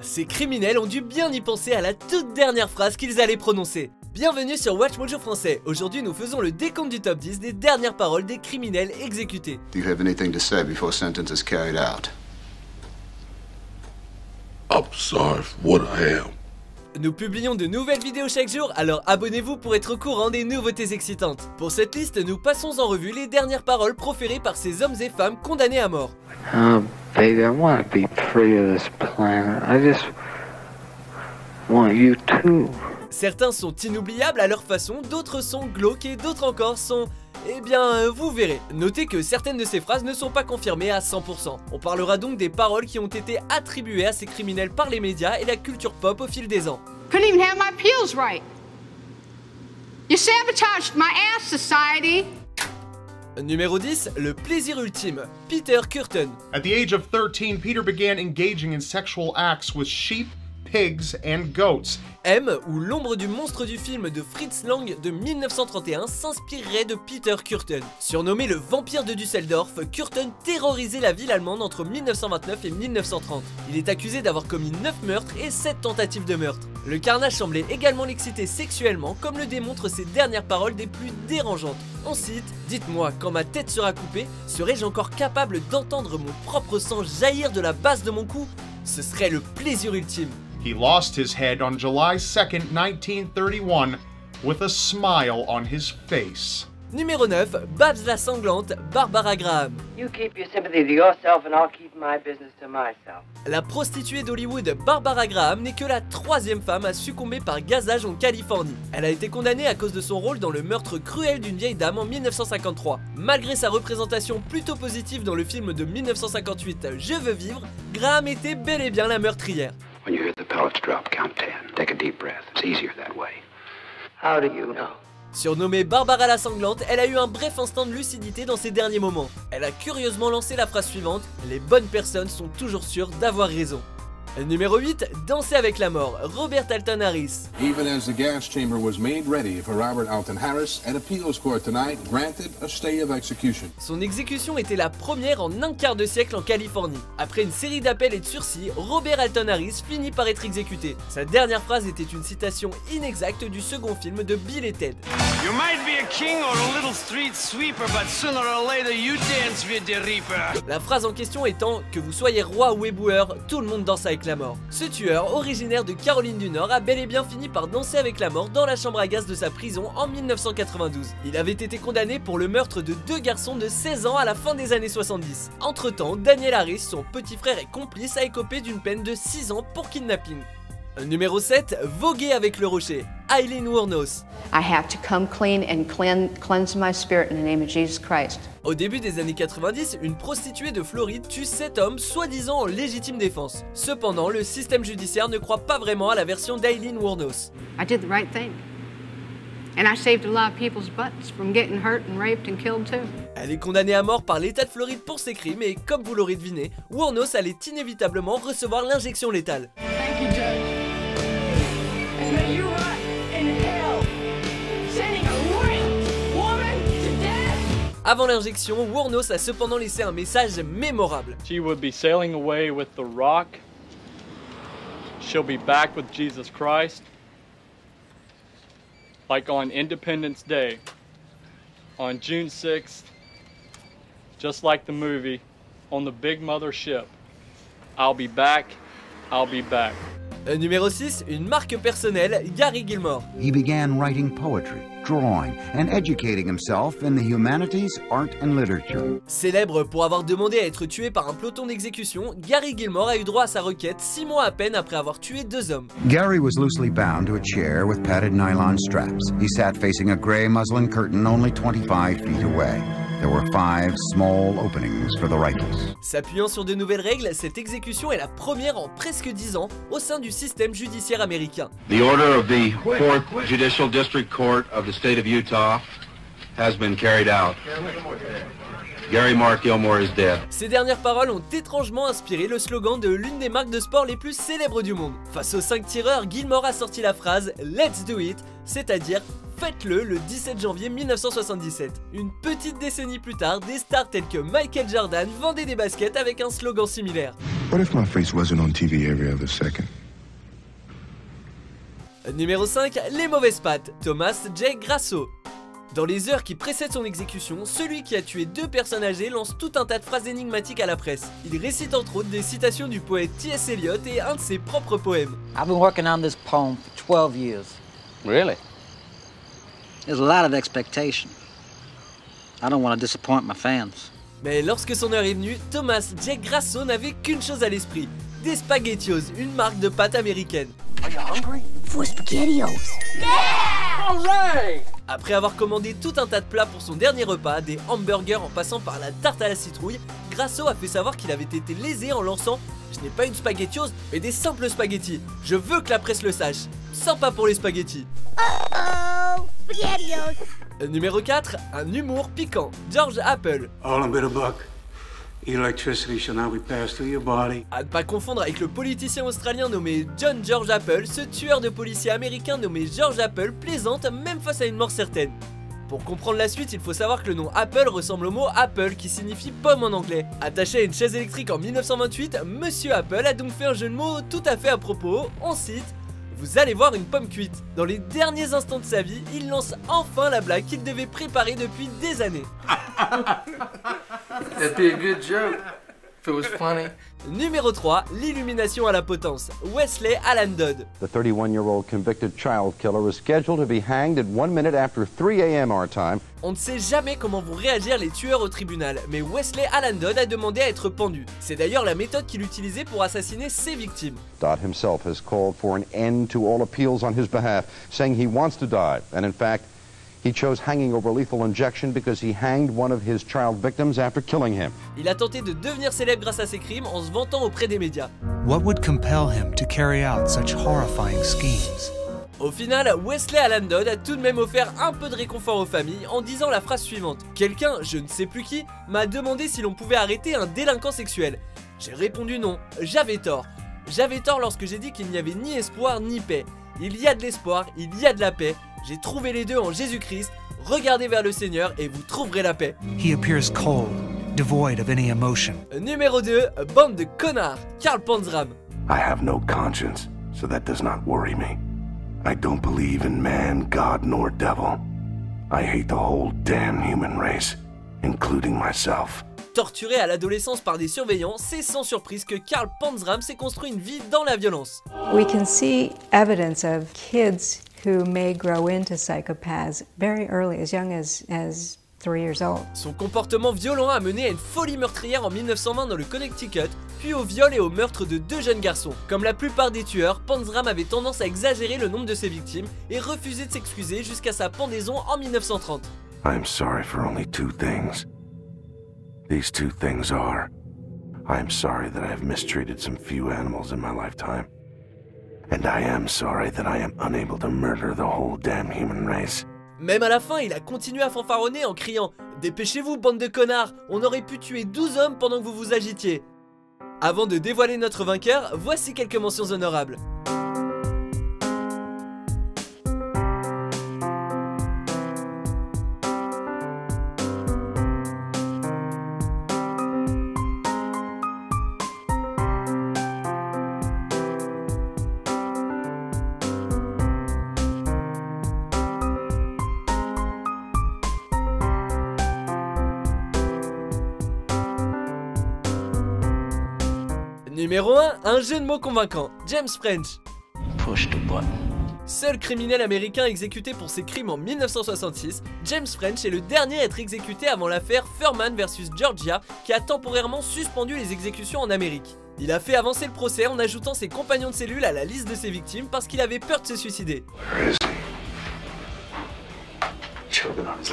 Ces criminels ont dû bien y penser à la toute dernière phrase qu'ils allaient prononcer. Bienvenue sur Watch Mojo français. Aujourd'hui, nous faisons le décompte du top 10 des dernières paroles des criminels exécutés. Do you have anything to say before sentence is carried out? I'm sorry for what I am. Nous publions de nouvelles vidéos chaque jour, alors abonnez-vous pour être au courant des nouveautés excitantes. Pour cette liste, nous passons en revue les dernières paroles proférées par ces hommes et femmes condamnés à mort. Oh, baby, I want to be free of this planet. I just want you too. Certains sont inoubliables à leur façon, d'autres sont glauques et d'autres encore sont... Eh bien, euh, vous verrez. Notez que certaines de ces phrases ne sont pas confirmées à 100%. On parlera donc des paroles qui ont été attribuées à ces criminels par les médias et la culture pop au fil des ans. Couldn't even have my peels right. You sabotaged my ass, society. Numéro 10, le plaisir ultime, Peter Curtin. At the age of 13, Peter began engaging in sexual acts with sheep, pigs, and goats. M, ou l'ombre du monstre du film de Fritz Lang de 1931 s'inspirerait de Peter Curtin. Surnommé le vampire de Düsseldorf, Curtin terrorisait la ville allemande entre 1929 et 1930. Il est accusé d'avoir commis 9 meurtres et 7 tentatives de meurtre. Le carnage semblait également l'exciter sexuellement, comme le démontrent ses dernières paroles des plus dérangeantes. On cite Dites-moi, quand ma tête sera coupée, serai-je encore capable d'entendre mon propre sang jaillir de la base de mon cou? Ce serait le plaisir ultime. He lost his head on July 2nd, 1931, with a smile on his face. Numéro 9, Babs la sanglante, Barbara Graham. You keep your sympathy to yourself and I'll keep my business to myself. La prostituée d'Hollywood Barbara Graham n'est que la troisième femme à succomber par gazage en Californie. Elle a été condamnée à cause de son rôle dans le meurtre cruel d'une vieille dame en 1953. Malgré sa représentation plutôt positive dans le film de 1958 Je veux vivre, Graham était bel et bien la meurtrière. When you hear the pellets drop, count ten. Take a deep breath. It's easier that way. How do you know? Surnommée Barbara la sanglante, elle a eu un bref instant de lucidité dans ses derniers moments. Elle a curieusement lancé la phrase suivante Les bonnes personnes sont toujours sûres d'avoir raison. Numéro 8, Danser avec la mort, Robert Alton Harris. Even as the gas chamber was made ready for Robert Alton Harris, an appeals court tonight granted a stay of execution. Son exécution était la première en un quart de siècle en Californie. Après une série d'appels et de sursis, Robert Alton Harris finit par être exécuté. Sa dernière phrase était une citation inexacte du second film de Bill et Ted. You might be a king or a little street sweeper, but sooner or later you dance with the reaper. La phrase en question étant que vous soyez roi ou éboueur, tout le monde danse avec la mort. Ce tueur, originaire de Caroline du Nord, a bel et bien fini par danser avec la mort dans la chambre à gaz de sa prison en 1992. Il avait été condamné pour le meurtre de deux garçons de 16 ans à la fin des années 70. Entre temps, Daniel Harris, son petit frère et complice, a écopé d'une peine de 6 ans pour kidnapping. Numéro 7, voguer avec le rocher, Eileen Wuornos. I have to come clean and clean, cleanse my spirit in the name of Jesus Christ. Au début des années 90, une prostituée de Floride tue 7 hommes soi-disant en légitime défense. Cependant, le système judiciaire ne croit pas vraiment à la version d'Eileen Wuornos. I did the right thing. And I saved a lot of people's butts from getting hurt and raped and killed too. Elle est condamnée à mort par l'État de Floride pour ses crimes et comme vous l'aurez deviné, Wuornos allait inévitablement recevoir l'injection létale. Thank you, Avant l'injection, Wuornos a cependant laissé un message mémorable. She would be sailing away with the rock. She'll be back with Jesus Christ. Like on Independence Day, on June 6th, just like the movie, on the big mother ship. I'll be back, I'll be back. Euh, numéro 6, une marque personnelle, Gary Gilmore. He began writing poetry, drawing, and educating himself in the humanities, art, and literature. Célèbre pour avoir demandé à être tué par un peloton d'exécution, Gary Gilmore a eu droit à sa requête 6 mois à peine après avoir tué deux hommes. Gary was loosely bound to a chair with padded nylon straps. He sat facing a gray muslin curtain only 25 feet away. There were five small openings for the rifles. S'appuyant sur de nouvelles règles, cette exécution est la première en presque 10 ans au sein du système judiciaire américain. The order of the Fourth Judicial District Court of the state of Utah has been carried out. Gary Mark Gilmore is dead. Ces dernières paroles ont étrangement inspiré le slogan de l'une des marques de sport les plus célèbres du monde. Face aux 5 tireurs, Gilmore a sorti la phrase Let's do it, c'est-à-dire faites-le le 17 janvier 1977. Une petite décennie plus tard, des stars telles que Michael Jordan vendaient des baskets avec un slogan similaire. What if my face wasn't on TV every other second? Numéro 5, les mauvaises pattes, Thomas J. Grasso. Dans les heures qui précèdent son exécution, celui qui a tué deux personnes âgées lance tout un tas de phrases énigmatiques à la presse. Il récite entre autres des citations du poète T.S. Eliot et un de ses propres poèmes. I've been working on this poem for 12 years. Really? There's a lot of expectation. I don't want to disappoint my fans. Mais lorsque son heure est venue, Thomas J. Grasso n'avait qu'une chose à l'esprit des SpaghettiOs, une marque de pâtes américaine. Are you hungry? For SpaghettiOs. Yeah! Après avoir commandé tout un tas de plats pour son dernier repas, des hamburgers en passant par la tarte à la citrouille, Grasso a fait savoir qu'il avait été lésé en lançant Je n'ai pas une spaghettiose, mais des simples spaghettis. Je veux que la presse le sache. Sympa pour les spaghettis. Oh, Numéro 4, un humour piquant. George Apple. All a bit of buck. Electricity shall now be passed through your body. À ne pas confondre avec le politicien australien nommé John George Apple, ce tueur de policiers américain nommé George Apple plaisante même face à une mort certaine. Pour comprendre la suite, il faut savoir que le nom Apple ressemble au mot Apple qui signifie pomme en anglais. Attaché à une chaise électrique en 1928, Monsieur Apple a donc fait un jeu de mots tout à fait à propos. On cite vous allez voir une pomme cuite. Dans les derniers instants de sa vie, il lance enfin la blague qu'il devait préparer depuis des années. It was funny. Numéro 3, l'illumination à la potence. Wesley Allen Dodd. The 31 year old convicted child killer is scheduled to be hanged at one minute after 3 a.m. our time. On ne sait jamais comment vont réagir les tueurs au tribunal, mais Wesley Allen Dodd a demandé à être pendu. C'est d'ailleurs la méthode qu'il utilisait pour assassiner ses victimes. Dodd himself has called for an end to all appeals on his behalf, saying he wants to die, and in fact, he chose hanging over lethal injection because he hanged one of his child victims after killing him. Il a tenté de devenir célèbre grâce à ses crimes en se vantant auprès des médias. What would compel him to carry out such horrifying schemes? Au final, Wesley Allen Dodd a tout de même offert un peu de réconfort aux familles en disant la phrase suivante. Quelqu'un, je ne sais plus qui, m'a demandé si l'on pouvait arrêter un délinquant sexuel. J'ai répondu non, j'avais tort. J'avais tort lorsque j'ai dit qu'il n'y avait ni espoir ni paix. Il y a de l'espoir, il y a de la paix. J'ai trouvé les deux en Jésus-Christ. Regardez vers le Seigneur et vous trouverez la paix. He appears cold, devoid of any emotion. Numéro 2, bande de connards, Karl Panzram. I have no conscience, so that does not worry me. I don't believe in man, God, nor devil. I hate the whole damn human race, including myself. Torturé à l'adolescence par des surveillants, c'est sans surprise que Karl Panzram s'est construit une vie dans la violence. We can see evidence of kids who may grow into psychopaths very early, as young as, as three years old. Son comportement violent a mené à une folie meurtrière en 1920 dans le Connecticut, puis au viol et au meurtre de deux jeunes garçons. Comme la plupart des tueurs, Panzram avait tendance à exagérer le nombre de ses victimes et refusait de s'excuser jusqu'à sa pendaison en 1930. I'm sorry for only two things. These two things are I'm sorry that I have mistreated some few animals in my lifetime. And I am sorry that I am unable to murder the whole damn human race. Même à la fin, il a continué à fanfaronner en criant Dépêchez-vous, bande de connards On aurait pu tuer 12 hommes pendant que vous vous agitiez Avant de dévoiler notre vainqueur, voici quelques mentions honorables. Numéro 1, un jeu de mots convaincant, James French. Push the button. Seul criminel américain exécuté pour ses crimes en 1966, James French est le dernier à être exécuté avant l'affaire Furman vs Georgia qui a temporairement suspendu les exécutions en Amérique. Il a fait avancer le procès en ajoutant ses compagnons de cellule à la liste de ses victimes parce qu'il avait peur de se suicider. Choking on his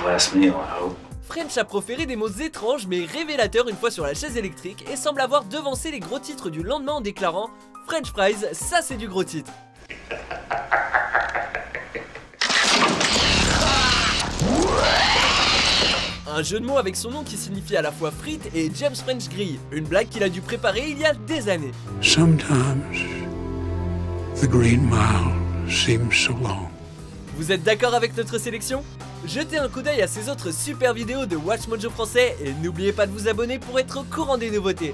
French a proféré des mots étranges mais révélateurs une fois sur la chaise électrique et semble avoir devancé les gros titres du lendemain en déclarant French fries, ça c'est du gros titre. Un jeu de mots avec son nom qui signifie à la fois frites et James French Grill, une blague qu'il a dû préparer il y a des années. Sometimes the green mile seems so long. Vous êtes d'accord avec notre sélection? Jetez un coup d'œil à ces autres super vidéos de Watch Mojo français et n'oubliez pas de vous abonner pour être au courant des nouveautés.